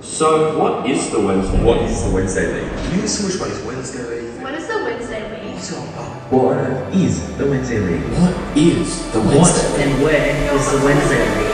So, what is the Wednesday? What is the Wednesday League? You see which one is Wednesday? What is the Wednesday League? What's the Wednesday? What is the Wednesday League? What is the What and where is the Wednesday League?